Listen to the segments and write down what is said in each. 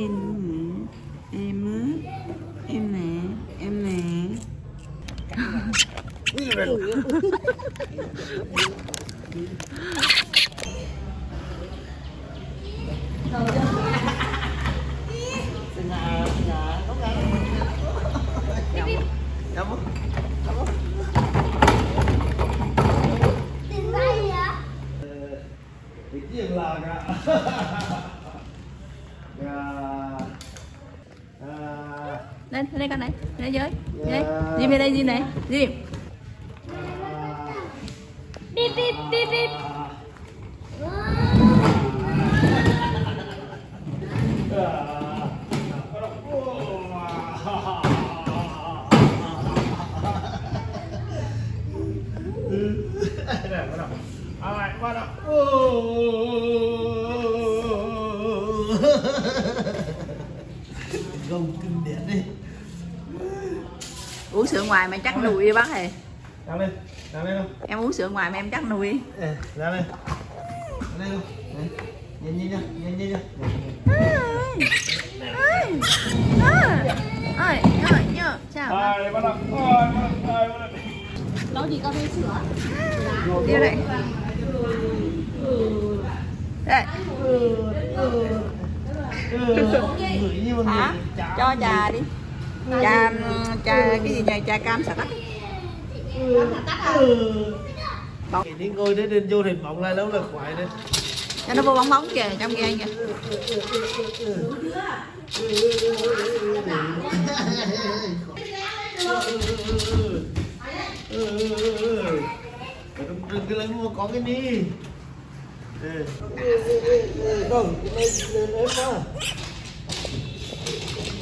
em em em nè em nè Tiếng là gà. Gà. À, lên con này lên dưới dưới Jim về đây Jim này Jim Bip bip bip bip. Này, bắt đầu. À, lại, bắt đầu. Ô. Gồng kinh điển đi. Uống sữa ngoài mà chắc nùi bác hề Đang lên, đang lên không? em uống sữa ngoài mà em chắc nùi Ê, ra đây. Ra đây không? Nhìn nhìn nhá, nhìn nhìn nhá. ơi ơi ơi nhớ chào Rồi, bắt đầu. Rồi, bắt đầu. Rồi, bắt đầu. Nó chỉ có thêm sữa. đi đây đây Gửi như hả người cho trà đi trà trà cái gì này trà cam sạch á Đi ngồi đấy đến vô thịt bóng lại lâu là khoái đấy. cho nó vô bóng bóng kìa trong kia kìa Đừng cái lấy mua có cái đi. Không, lên lên ép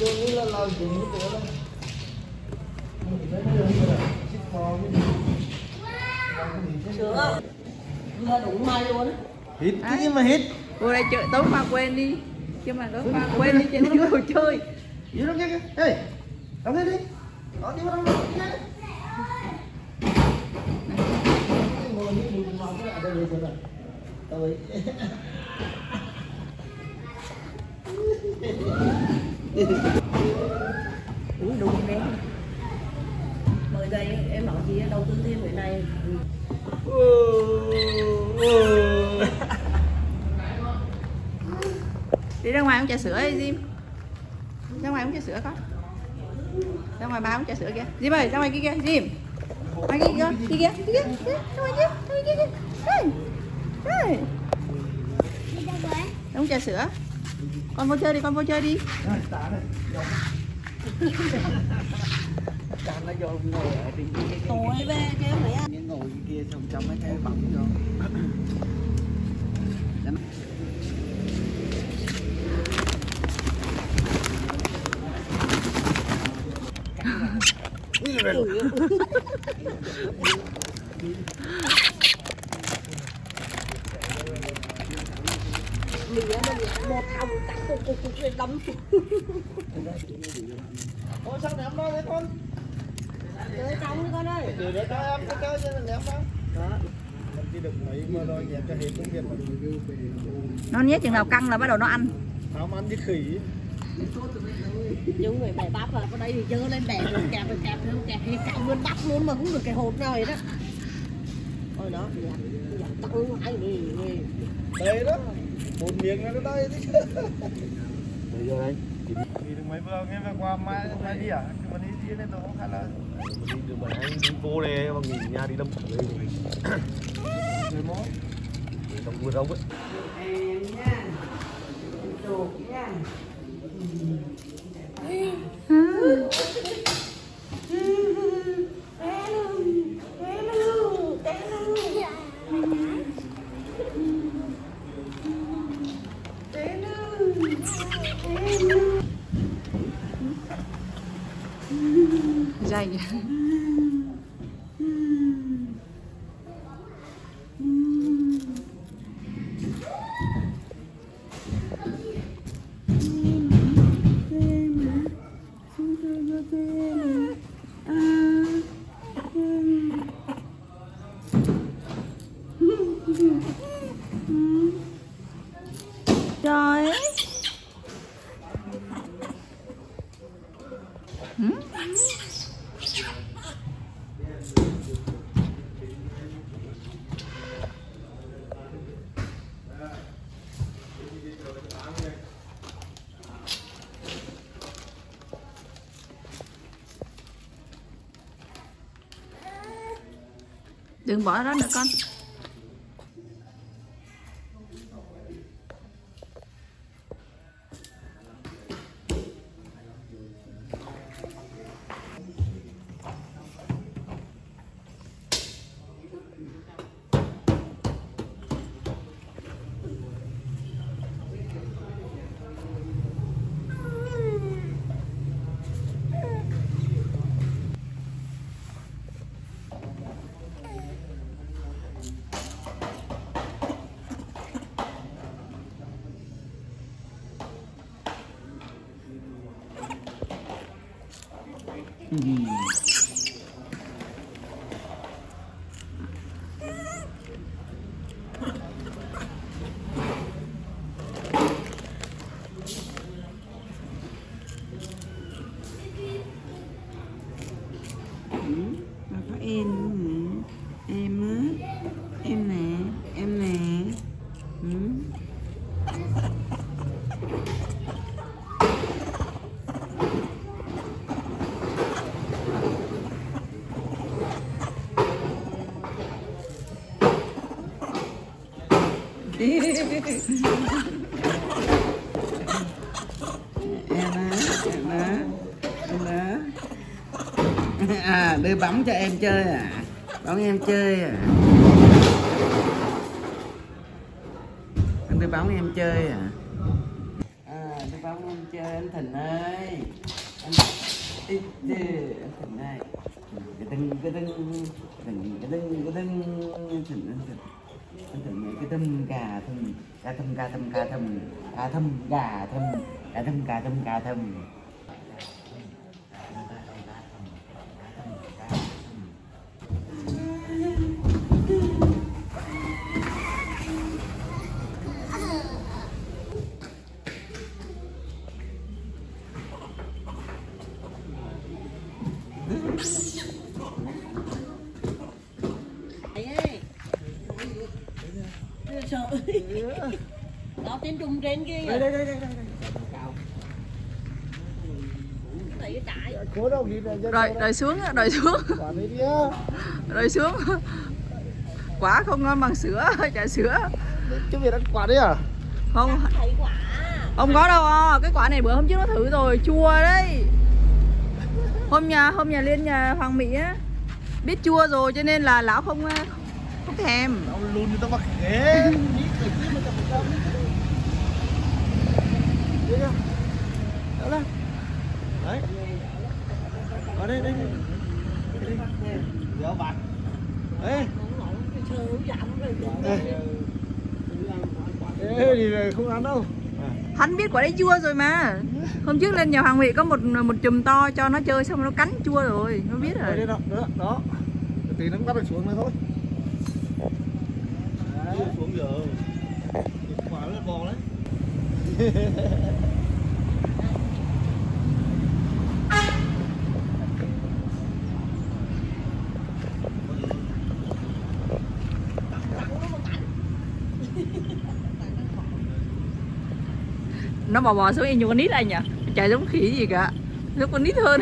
như là làm chuyện như thế đó. Sữa. Vừa đủ mai luôn á. Hít cái mà hít? vô đây chơi tối qua quên đi chứ mà tối qua quên đi trên dưới hồ chơi Vô trong kia kìa. Ê, đóng lên đi. Đó, đi vào trong đó. Ngồi như bùn mọc cái ở đây rồi. Tôi. uống đủ đen mời đây em nói gì đầu tư thêm cái này đi ra ngoài uống trà sữa đi Jim. Ra ngoài uống trà sữa con ra ngoài ba uống trà sữa kìa. Jim ơi ra ngoài kia kìa Jim. Ngoài kia kìa kia kìa kia kìa ra ngoài kia ra ngoài kia kìa. Ra uống trà sữa con vô chơi đi con vô chơi đi. Chàng nó vô ngồi ở trên cái Tối về ăn. cái ngồi kia xong trong mấy cái bóng vô. Á, một thòng cắt cục cục cục rồi đấm. Ôi sao ném đó đấy con? Chơi xong đi con ơi. Từ đó cho em cái chơi cho nên ném đó. Đó. Mình chỉ được mấy mà rồi dẹp cho hết công việc mà. nó nhét chừng nào căng là bắt đầu nó ăn mà ăn đi khỉ. Những người bẻ bắp vào có đây thì dơ lên bẻ rồi kẹp rồi kẹp rồi kẹp thì cạnh luôn bắp luôn mà không được cái hột nào hết á. Ôi đó, nhặt nhặt tăng ai đi đi. Đây đó. Một miếng nó đây đi. Bây giờ đây. Thì được mấy vừa nghe về qua mai mai đi à? Nhưng mà đi đi nên tôi cũng khá là đi được mà anh đi vô đây mà nghỉ nhà đi đâm thử đây. Người mốt. Trong vừa đâu ấy. Dày đừng bỏ đó nữa con. 음. Em á em á em á. À đưa bóng cho em chơi à. Bóng em chơi à. Anh đưa bóng em chơi à. À đưa bóng em chơi, anh thịnh ơi. Anh ít chứ anh thịnh ơi. Cái tưng cái tưng tưng cái tưng cái tưng thịnh, anh thịnh anh thịnh cái thâm gà thâm gà thâm gà thâm gà thâm gà thâm gà thâm gà thâm gà thâm gà thâm. Đó tên trùng trên kia. Đây kìa. đây đây đây. Đây rồi rồi xuống rồi xuống. Rồi xuống. Quả không ngon bằng sữa trà sữa. Chứ việc ăn quả đấy à? Không. Thấy quả. không có đâu à. cái quả này bữa hôm trước nó thử rồi chua đấy. Hôm nhà hôm nhà lên nhà hoàng mỹ á biết chua rồi cho nên là lão không không thèm. Ông lùn người ta mặc ghế Đỡ lên. Đấy. Ở đây đây. Đéo bạn Đấy Ê. Thì là không ăn đâu. Hắn biết quả đấy chua rồi mà. Hôm trước lên nhà hoàng mỹ có một một chùm to cho nó chơi xong nó cắn chua rồi. Nó biết rồi. đó Đó. Đó Tí nó bắt được xuống này thôi xuống giờ Quả nó bò đấy nó bò bò xuống y như con nít anh nhỉ? Chạy giống khỉ gì cả. Giống con nít hơn.